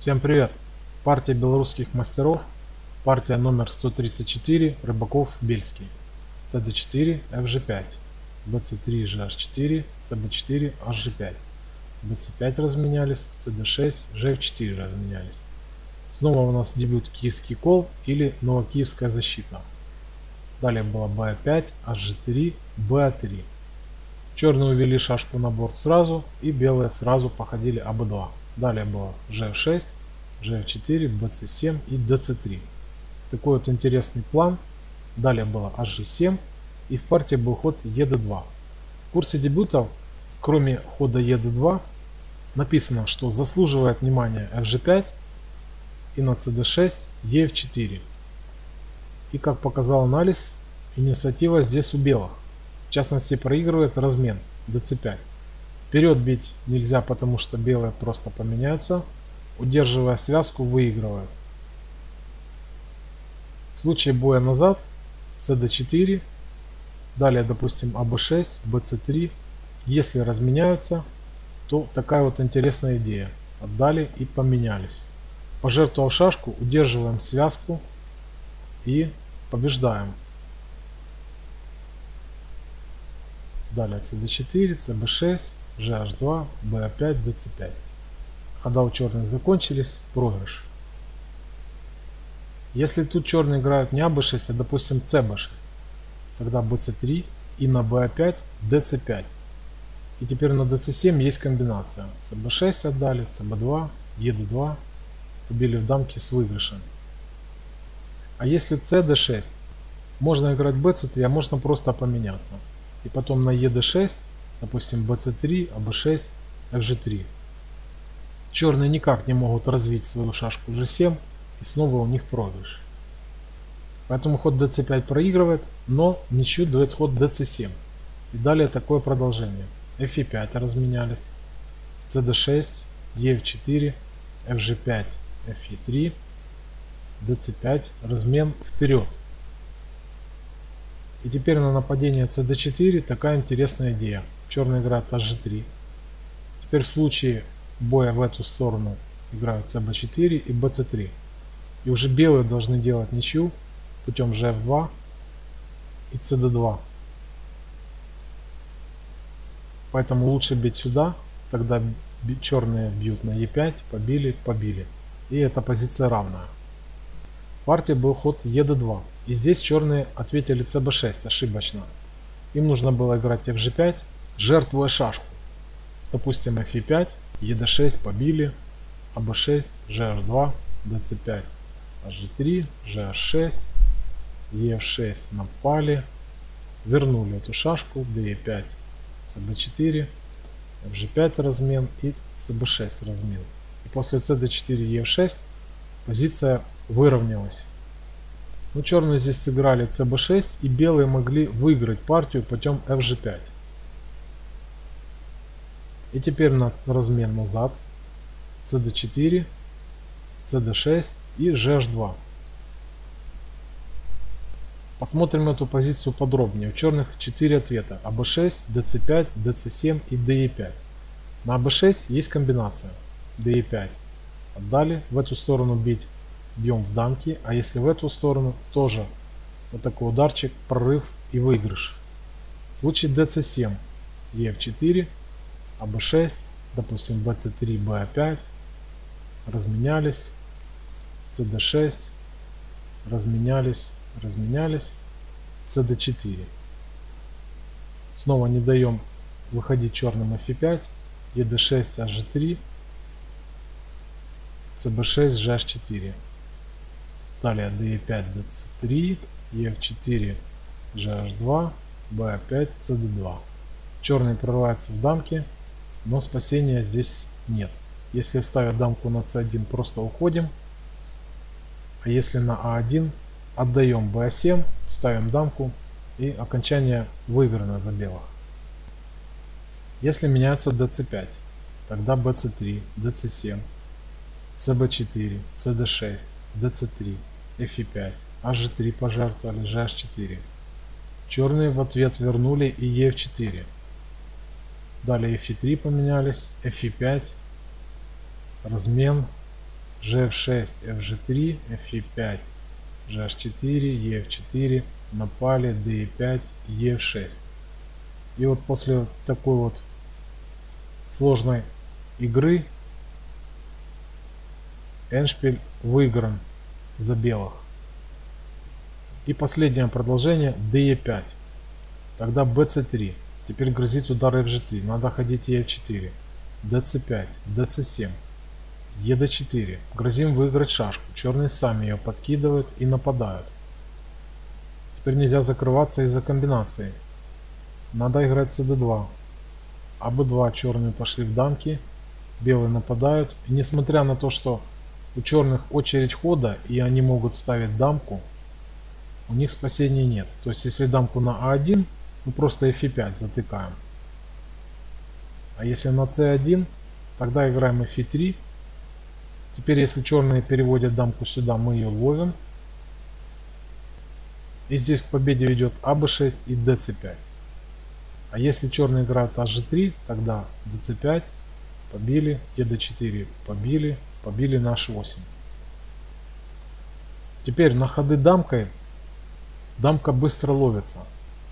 Всем привет! Партия белорусских мастеров, партия номер 134, Рыбаков-Бельский. CD4, FG5, BC3, GH4, CB4, HG5. BC5 разменялись, CD6, GF4 разменялись. Снова у нас дебют Киевский кол или Новокиевская защита. Далее было BA5, HG3, BA3. Черные увели шашку на борт сразу и белые сразу походили АБ2. Далее было GF6, GF4, BC7 и DC3. Такой вот интересный план. Далее было HG7 и в партии был ход ED2. В курсе дебютов, кроме хода ED2, написано, что заслуживает внимания FG5 и на CD6 EF4. И как показал анализ, инициатива здесь у белых. В частности проигрывает размен DC5. Вперед бить нельзя, потому что белые просто поменяются. Удерживая связку, выигрывают. В случае боя назад CD4, далее, допустим, АБ6, БЦ3. Если разменяются, то такая вот интересная идея. Отдали и поменялись. Пожертвовав шашку, удерживаем связку и побеждаем. Далее CD4, CB6, GH2, BA5, DC5. Хода у черных закончились, проигрыш. Если тут черные играют не АБ6, а допустим CB6, тогда BC3 и на BA5 DC5. И теперь на DC7 есть комбинация. CB6 отдали, CB2, ED2, побили в дамки с выигрышем. А если CD6, можно играть BC3, а можно просто поменяться. И потом на ED6 допустим bc3, ab6, fg3. Черные никак не могут развить свою шашку g7 и снова у них проигрыш. Поэтому ход dc5 проигрывает, но ничью дает ход dc7. И далее такое продолжение. f5 разменялись, cd6, ef4, fg5, fe3, dc5, размен вперед. И теперь на нападение cd4 такая интересная идея. Черная играет hg3. Теперь в случае боя в эту сторону играют cb4 и bc3. И уже белые должны делать ничью путем gf2 и cd2. Поэтому лучше бить сюда, тогда черные бьют на e5, побили, побили. И эта позиция равная. В партии был ход ед2. И здесь черные ответили cb6 ошибочно. Им нужно было играть fg5, жертвуя шашку. Допустим, f5, ед6 побили, аб6, gh2, dc5, hg3, gh6, ef6 напали, вернули эту шашку, d5, cb4, fg5 размен и cb6 размен. И после cd4 ef6 позиция выровнялась. Но черные здесь сыграли cb6 и белые могли выиграть партию путем fg5. И теперь на размен назад. CD4, CD6 и GH2. Посмотрим эту позицию подробнее. У черных 4 ответа. АБ6, ДЦ5, ДЦ7 и ДЕ5. На АБ6 есть комбинация. ДЕ5. Отдали. В эту сторону бить. Бьем в дамки. А если в эту сторону, тоже вот такой ударчик, прорыв и выигрыш. В случае ДЦ7. ЕФ4, АБ6, допустим, BC3, BA5, разменялись, CD6, разменялись, разменялись, CD4. Снова не даем выходить черным F5, ED6, HG3, CB6, GH4. Далее DE5, DC3, EF4, GH2, BA5, CD2. Черный прорывается в дамки, но спасения здесь нет. Если ставят дамку на c1, просто уходим. А если на а1, отдаем b7, ставим дамку и окончание выиграно за белых. Если меняется dc5, тогда bc3, dc7, cb4, cd6, dc3, fe5, hg3 пожертвовали, gh4. Черные в ответ вернули и ef4. Далее f3 поменялись, f5, размен, gf6, fg3, fe5, gh4, ef4, напали, d5, ef6. И вот после такой вот сложной игры Эншпиль выигран за белых. И последнее продолжение DE5. Тогда BC3. Теперь грозит удар FG3. Надо ходить EF4. DC5. DC7. ED4. Грозим выиграть шашку. Черные сами ее подкидывают и нападают. Теперь нельзя закрываться из-за комбинации. Надо играть CD2. АБ2 черные пошли в дамки. Белые нападают. И несмотря на то, что у черных очередь хода и они могут ставить дамку, у них спасения нет. То есть если дамку на А1, мы просто F5 затыкаем. А если на C1, тогда играем F3. Теперь если черные переводят дамку сюда, мы ее ловим. И здесь к победе ведет АБ6 и ДЦ5. А если черные играют АЖ3, тогда ДЦ5, побили, ЕД4 побили, побили на h8. Теперь на ходы дамкой дамка быстро ловится.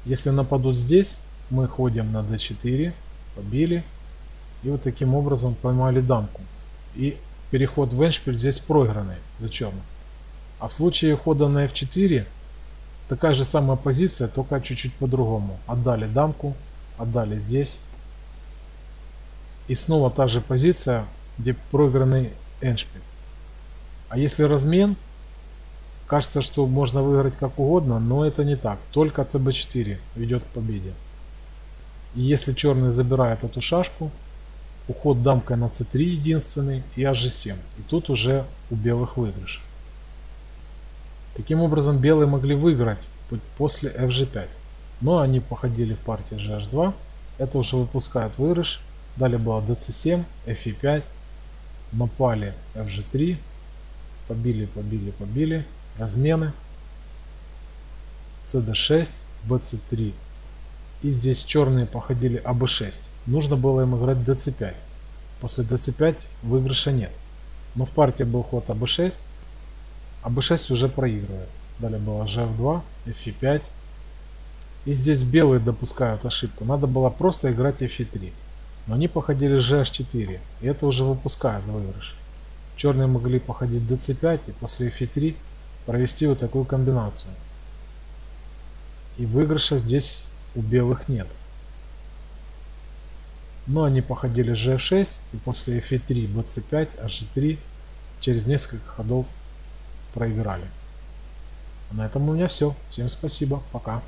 Если нападут здесь, мы ходим на d4, побили и вот таким образом поймали дамку. И переход в эншпиль здесь проигранный за черным. А в случае хода на f4 такая же самая позиция, только чуть-чуть по-другому. Отдали дамку, отдали здесь. И снова та же позиция, где проигранный эншпиль. А если размен, кажется, что можно выиграть как угодно, но это не так. Только cb4 ведет к победе. И если черный забирает эту шашку, уход дамкой на c3 единственный и hg7. И тут уже у белых выигрыш. Таким образом белые могли выиграть после fg5. Но они походили в партии gh2. Это уже выпускают выигрыш. Далее было dc7, fe5, напали fg3, побили, побили, побили, размены, cd6, bc3. И здесь черные походили аб6. Нужно было им играть dc5. После dc5 выигрыша нет. Но в партии был ход аб6. аб6 уже проигрывает. Далее было gf2, fe5. И здесь белые допускают ошибку. Надо было просто играть fe3. Но они походили GH4, и это уже выпускает выигрыш. Черные могли походить DC5 и после F3 провести вот такую комбинацию. И выигрыша здесь у белых нет. Но они походили GF6 и после F3, BC5, HG3 через несколько ходов проиграли. А на этом у меня все. Всем спасибо. Пока.